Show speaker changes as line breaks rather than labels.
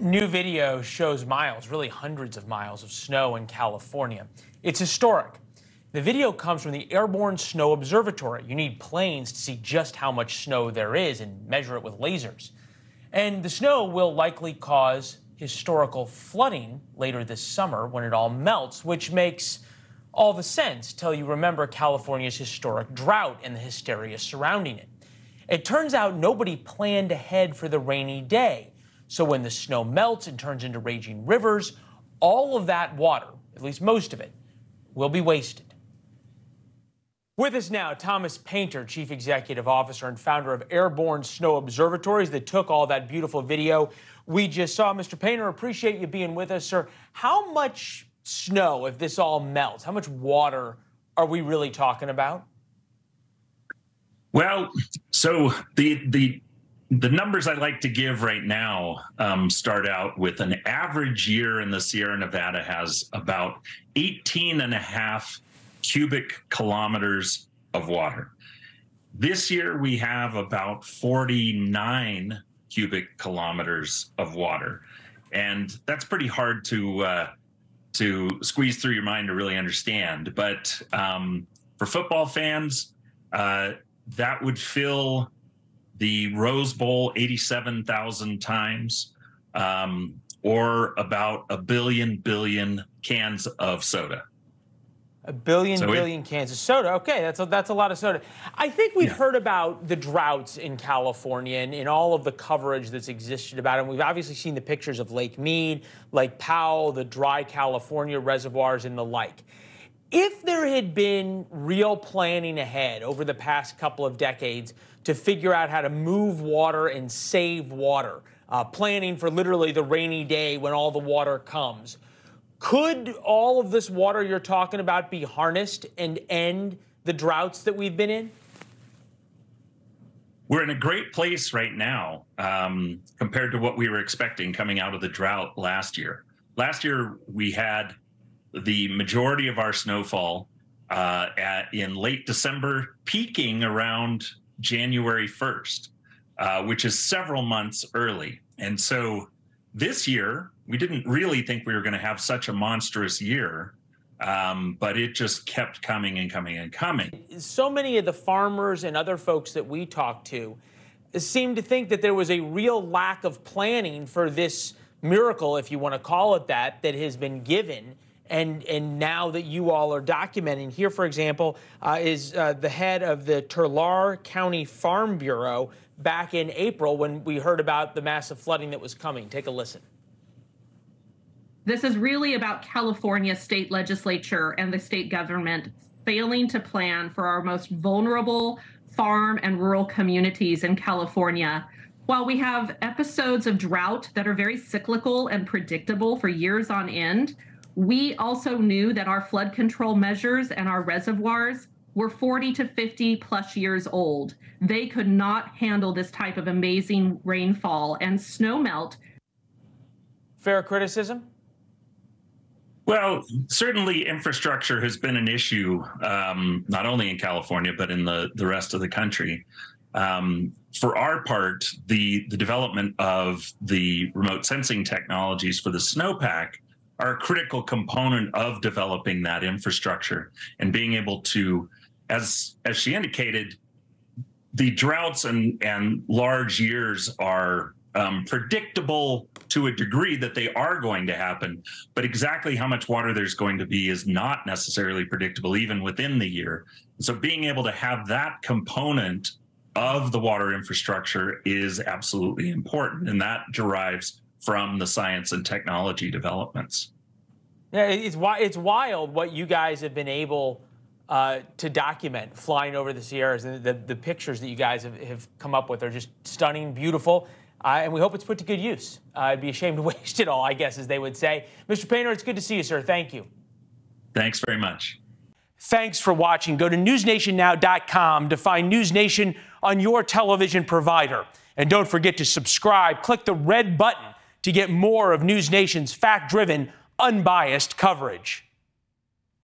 New video shows miles, really hundreds of miles of snow in California. It's historic. The video comes from the Airborne Snow Observatory. You need planes to see just how much snow there is and measure it with lasers. And the snow will likely cause historical flooding later this summer when it all melts, which makes all the sense till you remember California's historic drought and the hysteria surrounding it. It turns out nobody planned ahead for the rainy day. So when the snow melts and turns into raging rivers, all of that water, at least most of it, will be wasted. With us now, Thomas Painter, Chief Executive Officer and founder of Airborne Snow Observatories that took all that beautiful video we just saw. Mr. Painter, appreciate you being with us, sir. How much snow, if this all melts, how much water are we really talking about?
Well, so the the the numbers I like to give right now um, start out with an average year in the Sierra Nevada has about 18 and a half cubic kilometers of water. This year we have about 49 cubic kilometers of water. And that's pretty hard to uh, to squeeze through your mind to really understand. But um, for football fans, uh, that would fill the Rose Bowl 87,000 times, um, or about a billion billion cans of soda.
A billion so billion it, cans of soda. Okay, that's a, that's a lot of soda. I think we've yeah. heard about the droughts in California and in all of the coverage that's existed about it. And we've obviously seen the pictures of Lake Mead, Lake Powell, the dry California reservoirs, and the like. If there had been real planning ahead over the past couple of decades to figure out how to move water and save water, uh, planning for literally the rainy day when all the water comes, could all of this water you're talking about be harnessed and end the droughts that we've been in?
We're in a great place right now um, compared to what we were expecting coming out of the drought last year. Last year, we had the majority of our snowfall uh, at, in late December, peaking around January 1st, uh, which is several months early. And so this year, we didn't really think we were going to have such a monstrous year. Um, but it just kept coming and coming and coming.
So many of the farmers and other folks that we talked to seem to think that there was a real lack of planning for this miracle, if you want to call it that, that has been given and and now that you all are documenting here, for example, uh, is uh, the head of the Tulare County Farm Bureau back in April when we heard about the massive flooding that was coming. Take a listen.
This is really about California state legislature and the state government failing to plan for our most vulnerable farm and rural communities in California. While we have episodes of drought that are very cyclical and predictable for years on end, we also knew that our flood control measures and our reservoirs were 40 to 50 plus years old. They could not handle this type of amazing rainfall and snowmelt.
Fair criticism?
Well, certainly infrastructure has been an issue, um, not only in California, but in the, the rest of the country. Um, for our part, the, the development of the remote sensing technologies for the snowpack are a critical component of developing that infrastructure and being able to, as as she indicated, the droughts and and large years are um, predictable to a degree that they are going to happen, but exactly how much water there's going to be is not necessarily predictable even within the year. So being able to have that component of the water infrastructure is absolutely important, and that derives from the science and technology developments.
Yeah, it's it's wild what you guys have been able uh, to document flying over the Sierras, and the, the pictures that you guys have, have come up with are just stunning, beautiful. Uh, and we hope it's put to good use. Uh, I'd be ashamed to waste it all, I guess, as they would say. Mr. Painter, it's good to see you, sir. Thank you.
Thanks very much.
Thanks for watching. Go to newsnationnow.com to find News Nation on your television provider. And don't forget to subscribe. Click the red button to get more of News Nation's fact driven, unbiased coverage.